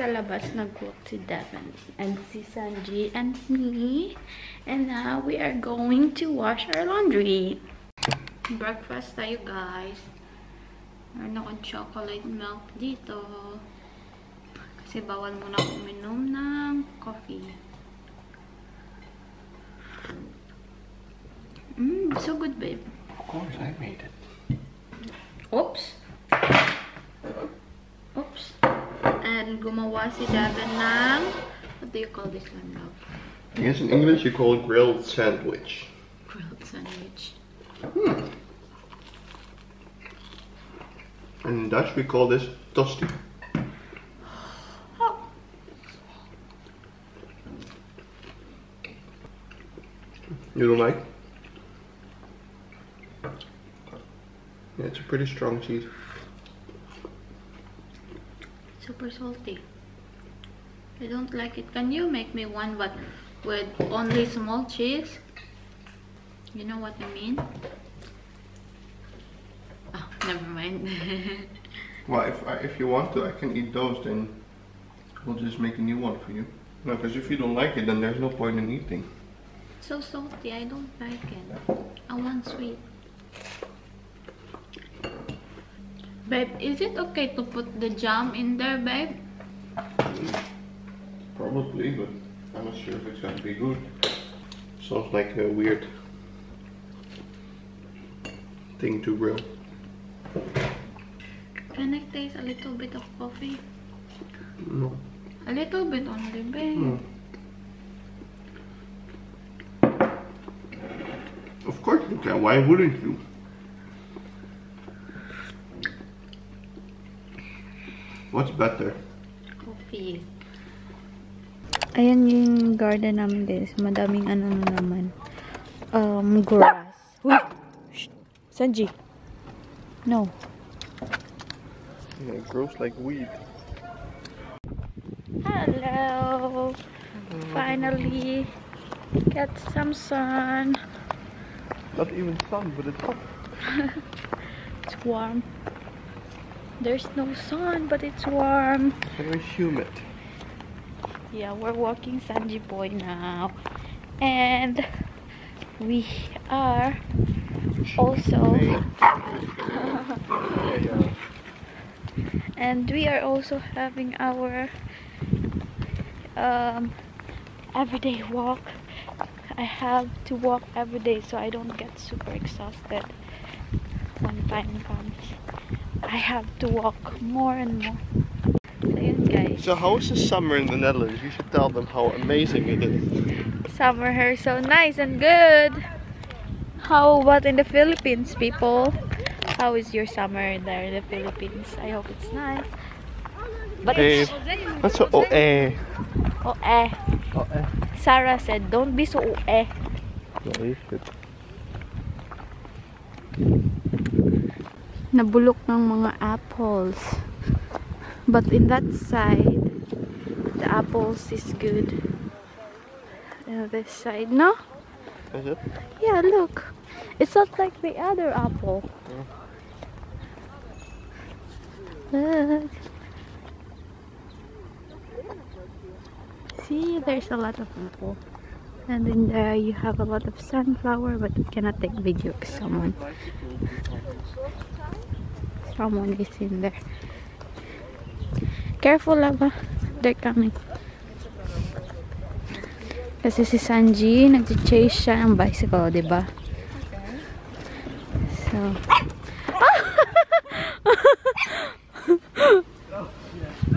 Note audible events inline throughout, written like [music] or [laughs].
sa labas, nag-walk si Devin and si Sanji and me. And now we are going to wash our laundry. Breakfast tayo, guys. Meron akong chocolate milk dito. Kasi bawal muna ako uminom ng coffee. Mmm, so good, babe. Of course, I made it. Gumawa si Devin ng, what do you call this one, love? I guess in English you call it grilled sandwich. Grilled sandwich. And in Dutch we call this tosti. Oh. You don't like? Yeah, it's a pretty strong cheese. Super salty. I don't like it. Can you make me one but with only small cheese? You know what I mean? Oh, never mind. [laughs] Well, if I, if you want to, I can eat those. Then we'll just make a new one for you. No, because if you don't like it, then there's no point in eating. so salty. I don't like it. I want sweet. Babe, is it okay to put the jam in there, babe? Probably, but I'm not sure if it's gonna be good. Sounds like a weird thing to grill. Can I taste a little bit of coffee? No. A little bit only, babe. No. Of course you can. Why wouldn't you? What's better? Coffee. Ayan yung garden namin guys. Madaming ano na naman. Um, grass. Uy! Shh! Sanji! No. Yeah, it grows like weed. Hello. Finally get some sun. Not even sun, but it's hot. [laughs] It's warm. There's no sun, but it's warm. Very humid. Yeah, we're walking Sanji Boy now. And we are also [laughs] and we are also having our um, everyday walk. I have to walk every day so I don't get super exhausted when time comes. I have to walk more and more. So. How is the summer in the Netherlands? You should tell them how amazing it is. Summer here so nice and good. How about in the Philippines, people? How is your summer there in the Philippines? I hope it's nice. But Hey, it's that's so oh eh. oh eh. Oh eh. Sarah said, don't be so eh. Nabulok ng mga apples. But in that side, the apples is good. Uh, this side, no? Is it? Yeah, look. It's not like the other apple. Look. See, there's a lot of apple. And in there uh, you have a lot of sunflower, but we cannot take video because someone, someone is in there. Careful, Lava. They're coming. Kasi si Sanji, nag-chase siya ng bicycle, ba? So, [laughs]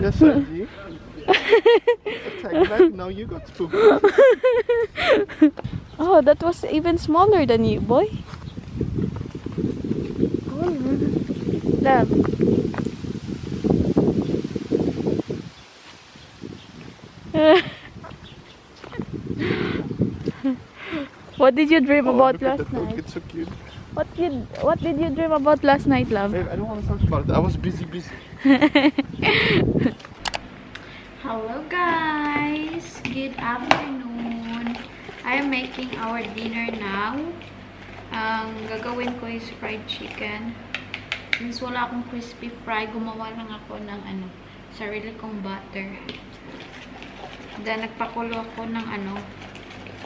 Yes, Sanji. Attack back. Now you got spooked. [laughs] oh, that was even smaller than you, boy. Love. [laughs] what did you dream Oh, about last night? It's so cute. What did what did you dream about last night, love? I don't want to talk about it. I was busy, busy. [laughs] Hello guys! Good afternoon! I am making our dinner now. Ang gagawin ko is fried chicken. Since wala akong crispy fry, gumawa lang ako ng ano, sarili kong butter. Then, nagpakulo ako ng ano,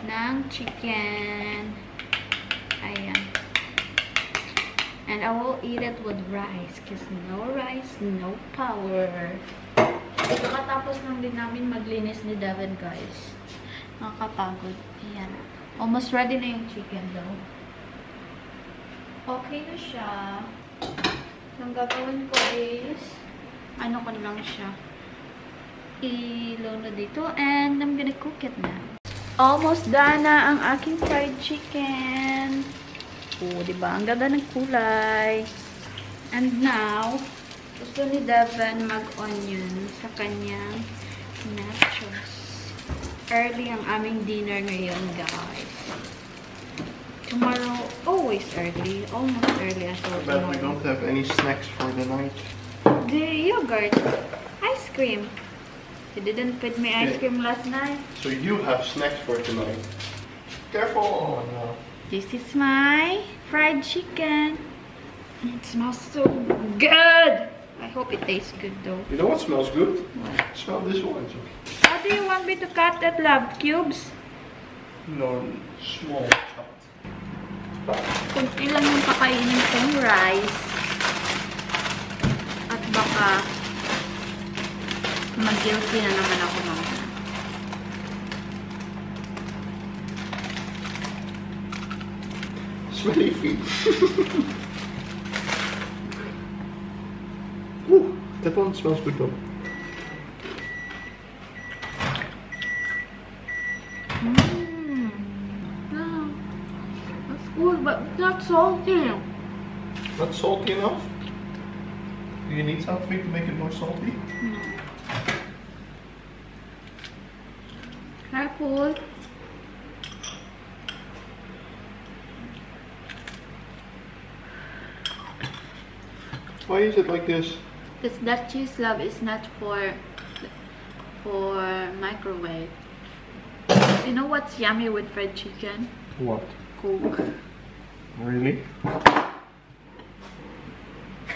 ng chicken. Ayan. And I will eat it with rice. Because no rice, no power. Kakatapos lang din namin maglinis ni Devin, guys. Nakakapagod. Ayan. Almost ready na yung chicken, though. Okay na siya. Ang gagawin ko is, ano ko lang siya. Ilo na dito. And I'm gonna cook it now. Almost done na ang aking fried chicken. Oh, di ba? Ang ganda ng kulay. And now, gusto ni Devin mag-onion sa kanyang nachos. Early ang aming dinner ngayon, guys. Tomorrow, always early. Almost early as well. But we don't have any snacks for the night. The yogurt. Ice cream. You didn't put me ice cream last night. So you have snacks for tonight. Careful! Oh no. This is my fried chicken. It smells so good. I hope it tastes good though. You know what smells good? What? Smell this one. So. How do you want me to cut that, love? Cubes? No, small chopped. Kung ilan yung kakainin kong rice. At baka mag-guilty na naman ako mamaya. Smelly feet. [laughs] that one smells good though. Mmm. Yeah. That's good, but it's not salty. Not salty enough? Do you need something to make it more salty? No. Careful. Why is it like this? Because that cheese love is not for for microwave. You know what's yummy with fried chicken? What? Coke. Really?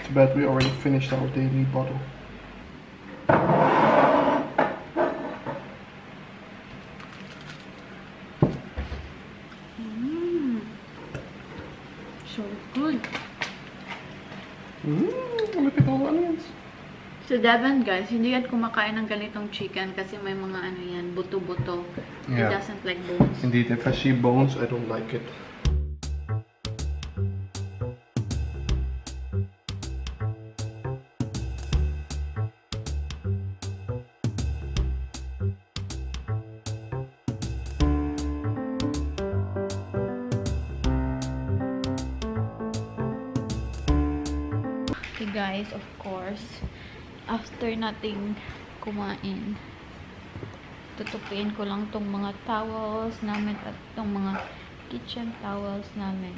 Too bad we already finished our daily bottle. Devin guys, hindi yan kumakain ng ganitong chicken kasi may mga ano yan, buto-buto. He Yeah. doesn't like bones. Indeed, if I see bones, I don't like it. Guys, of course, after nating kumain, tutupiin ko lang tong mga towels namin at tong mga kitchen towels namin.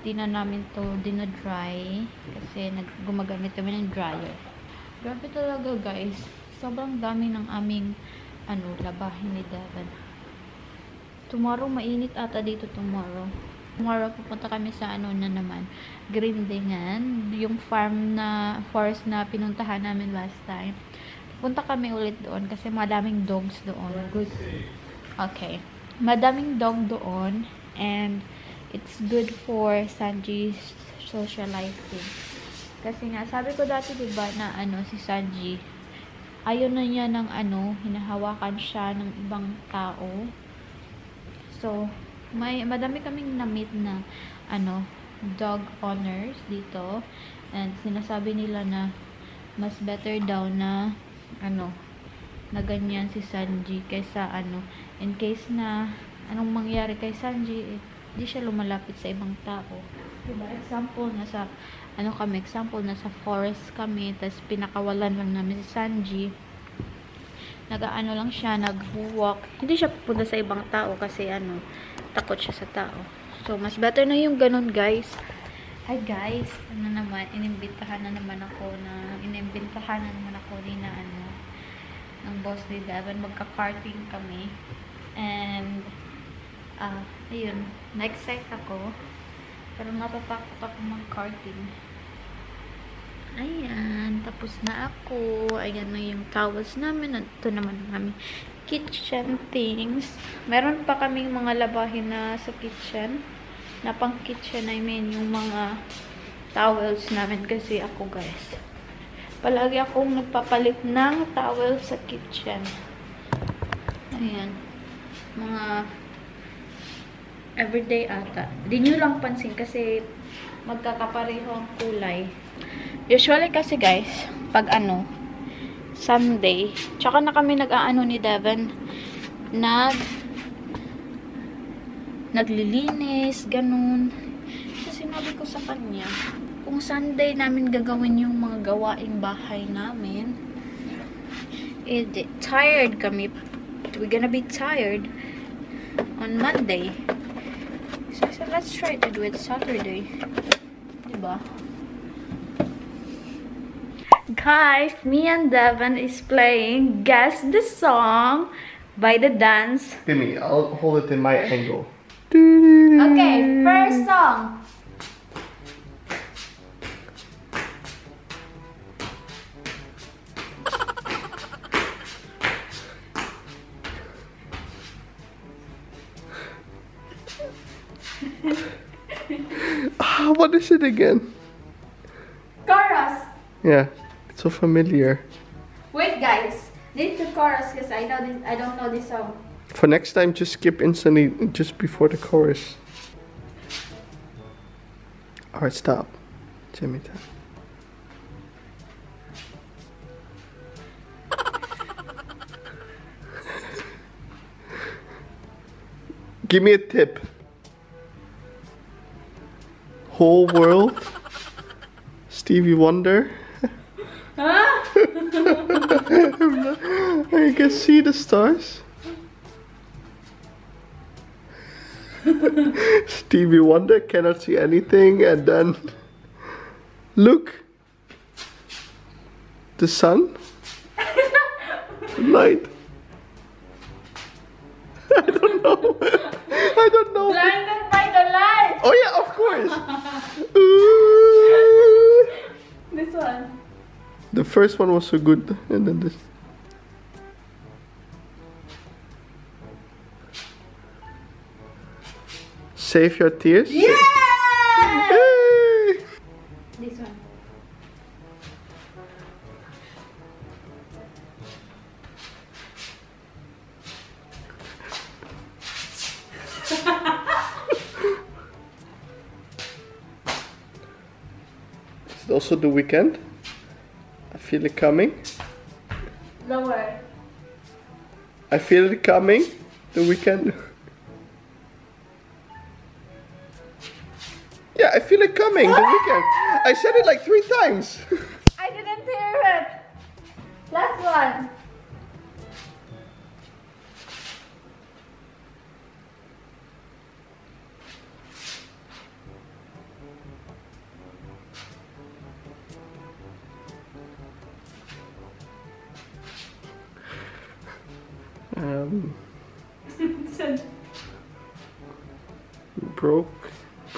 Di na namin to dinadry kasi nag gumagamit kami ng dryer. Grabe talaga guys. Sobrang dami ng aming ano, labahin ni Devin. Tomorrow, mainit ata dito tomorrow. Tomorrow, pupunta kami sa ano na naman, Grindingan. Yung farm na, forest na pinuntahan namin last time. Punta kami ulit doon kasi madaming dogs doon. Good. Okay. Madaming dog doon and it's good for Sanji's socializing. Kasi nga, sabi ko dati, di ba, na ano, si Sanji, ayaw na niya ng ano, hinahawakan siya ng ibang tao. So, may madami kaming na-meet na ano, dog owners dito. And sinasabi nila na mas better daw na ano, na ganyan si Sanji kaysa ano, in case na anong mangyari kay Sanji, eh, di siya lumalapit sa ibang tao. Diba? Example, nasa ano kami, example, nasa forest kami, tapos pinakawalan lang namin si Sanji nag-ano lang siya, nag-walk. Hindi siya pupunta sa ibang tao kasi ano, takot siya sa tao. So, mas better na yung ganun, guys. Hi, guys. Ano naman, inimbitahan na naman ako na, inimbitahan na naman ako ni na ano, ng boss ni Devin. Magka-karting kami. And, ah, ayun, na-excite ako. Pero mapapakot ako mag-karting. Ayan, tapos na ako. Ayan na yung towels namin. Ito naman ang aming kitchen things. Meron pa kaming mga labahin na sa kitchen. Na pang kitchen, I mean, yung mga towels namin kasi ako guys. Palagi akong nagpapalit ng towel sa kitchen. Ayan. Mga everyday ata. Di nyo lang pansin kasi magkakapareho ang kulay. Usually kasi guys, pag ano, Sunday, tsaka na kami nag-aano ni Devon, nag naglilinis, ganun. Kasi sinabi ko sa kanya, kung Sunday namin gagawin yung mga gawaing bahay namin, eh, tired kami. We're gonna be tired on Monday. So, said, let's try to do it Saturday. Diba? Guys, me and Devin is playing Guess the Song by the Dance. Give me, I'll hold it in my angle. Okay, first song. [laughs] Ah, what is it again? Chorus. Yeah, it's so familiar. Wait, guys. Need the chorus because I know this. I don't know this song. For next time, just skip instantly just before the chorus. Alright, stop. Jimmy time. Give me a tip. Whole world. Stevie Wonder. Huh? [laughs] I can see the stars. [laughs] Stevie Wonder cannot see anything, and then look, the sun, [laughs] light. I don't know. I don't know. Blinded by the light. Oh yeah, of course. This one. The first one was so good, and then this. Save your tears. Yeah. Hey! This one. [laughs] Also the Weeknd. I feel it coming. Lower. I feel it coming. The Weeknd. Yeah, I feel it coming. The Weeknd. I said it like three times. [laughs]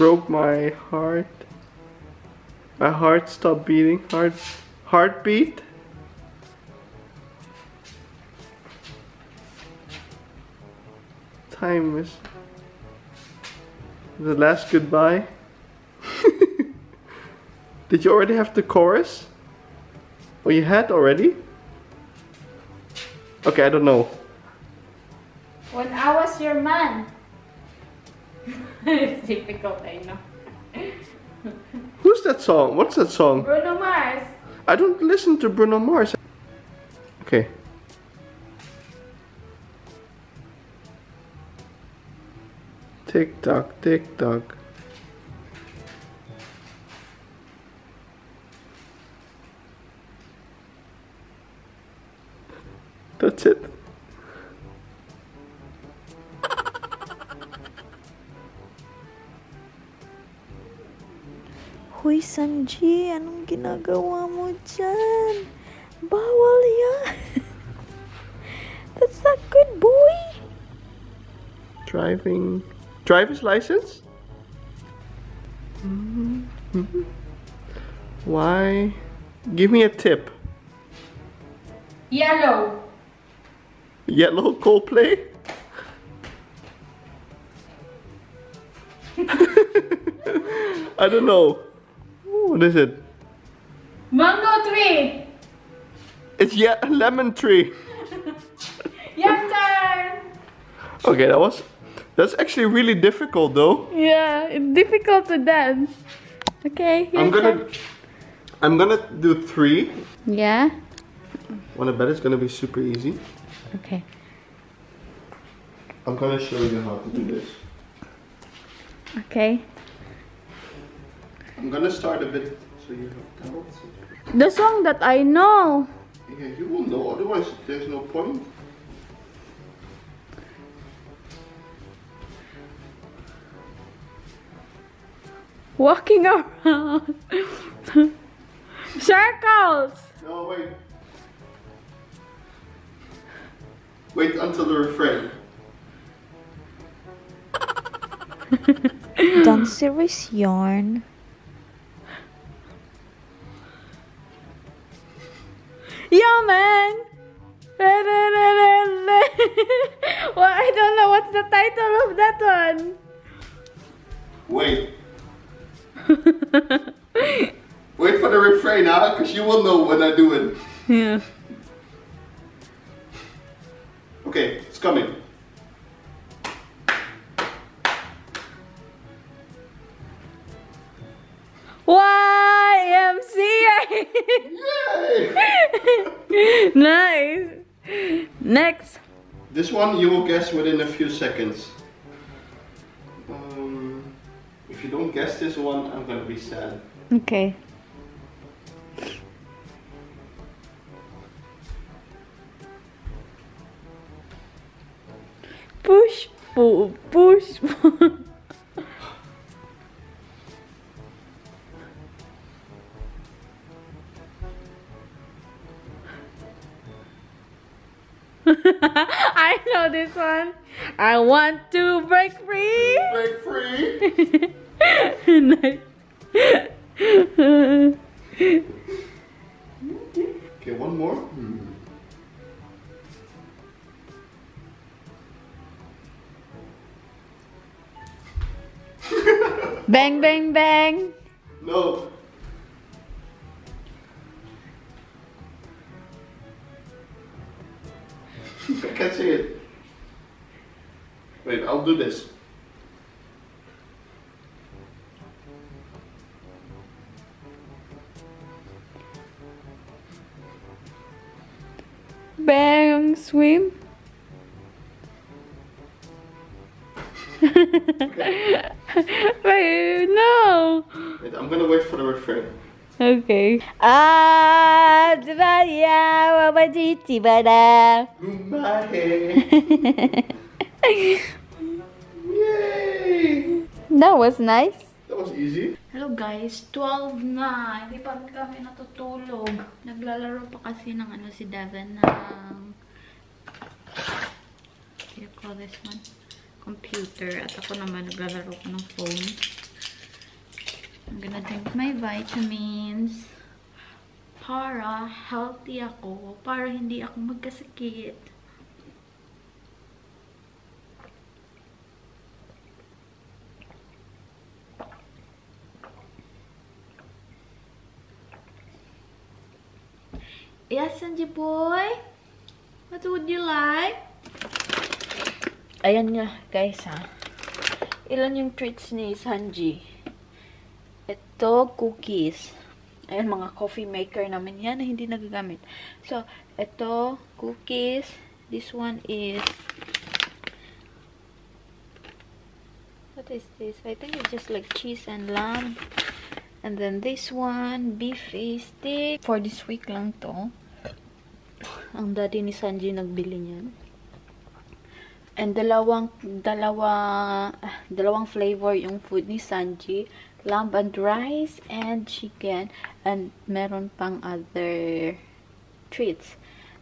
broke my heart. My heart stopped beating. Heart, heartbeat. Time is the last goodbye. [laughs] Did you already have the chorus? Oh, you had already? Okay, I don't know. When I was your man. [laughs] it's difficult, I know. Who's that song? What's that song? Bruno Mars. I don't listen to Bruno Mars. Okay. Tick tock, tick tock. That's it. Hoy, Sanji, anong ginagawa mo dyan? Bawal yan. [laughs] That's not good, boy. Driving. Driver's license? Mm-hmm. Why? Give me a tip. Yellow. Yellow Coldplay? [laughs] I don't know. What is it? Mango tree. It's yeah, lemon tree. [laughs] Your turn. Okay, that was that's actually really difficult though. Yeah, it's difficult to dance. Okay. I'm gonna turn. I'm gonna do three. Yeah. Wanna bet it's gonna be super easy. Okay. I'm gonna show you how to do this. Okay. I'm gonna start a bit so you have doubts. The song that I know. Yeah, you will know, otherwise there's no point. Walking around. [laughs] Circles. No, wait. Wait until the refrain. [laughs] Don't serious yarn. Yo, man. [laughs] well, I don't know what's the title of that one. Wait. [laughs] Wait for the refrain, huh? Because you will know when I do it. Yeah. Okay, it's coming. YMCA. Yay! [laughs] [laughs] nice. Next. This one you will guess within a few seconds. Um, if you don't guess this one, I'm gonna be sad. Okay. Push, pull, push. pull. [laughs] [laughs] I know this one. I want to break free. Break free! [laughs] Okay, one more. bang, bang, bang. No. I can't see it. Wait, I'll do this. Bang, swim. [laughs] [laughs] Wait, no. Wait, I'm gonna wait for the refrain. Okay. Ah, Draya, wabajiti bada. Kumahe. Yay! That was nice. That was easy. Hello guys, 12 na. Hindi pa kami natutulog. Naglalaro pa kasi ng ano si Devin ng you call this one? Computer. At ako naman naglalaro ko ng phone. I'm gonna drink my vitamins para healthy ako. Para hindi ako magkasakit. Yes, Sanji boy. What would you like? Ayan nga, guys ha. Ilan yung treats ni Sanji? Ito, cookies. Ayan, mga coffee maker namin yan na hindi nagagamit. So, ito, cookies. This one is... What is this? I think it's just like cheese and lamb. And then this one, beef stick. For this week lang to. Ang daddy ni Sanji nagbili niyan. And dalawang, dalawa, ah, dalawang flavor yung food ni Sanji. Lamb and rice and chicken. And meron pang other treats.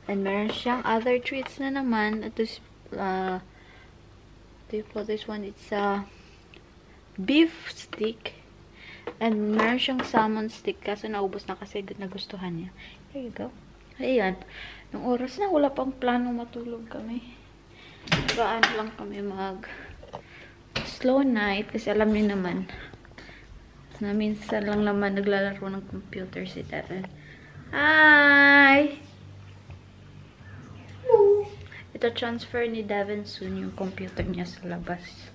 And meron siyang other treats na naman. Ito, is, uh, do you call this one? It's a beef stick. And meron siyang salmon stick kaso naubos na kasi nagustuhan niya. There you go. Ayan. Nung oras na, wala pang plano matulog kami. Paano lang kami mag slow night kasi alam niyo naman na minsan lang naman naglalaro ng computer si Devin. Hi! Ito transfer ni Devin soon yung computer niya sa labas.